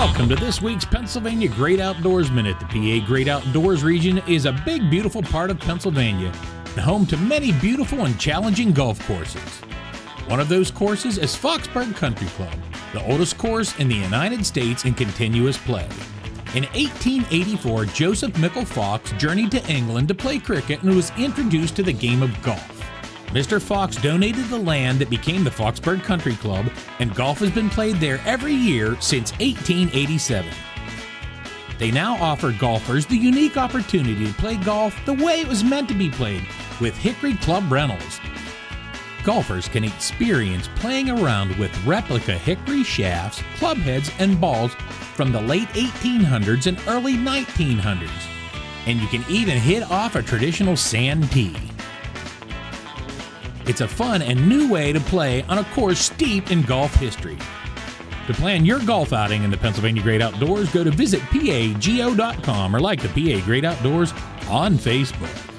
Welcome to this week's Pennsylvania Great Outdoors Minute. The PA Great Outdoors region is a big, beautiful part of Pennsylvania and home to many beautiful and challenging golf courses. One of those courses is Foxburg Country Club, the oldest course in the United States in continuous play. In 1884, Joseph Mickle Fox journeyed to England to play cricket and was introduced to the game of golf. Mr. Fox donated the land that became the Foxburg Country Club, and golf has been played there every year since 1887. They now offer golfers the unique opportunity to play golf the way it was meant to be played with Hickory Club Rentals. Golfers can experience playing around with replica hickory shafts, club heads, and balls from the late 1800s and early 1900s. And you can even hit off a traditional sand tee. It's a fun and new way to play on a course steeped in golf history. To plan your golf outing in the Pennsylvania Great Outdoors, go to visitpago.com or like the PA Great Outdoors on Facebook.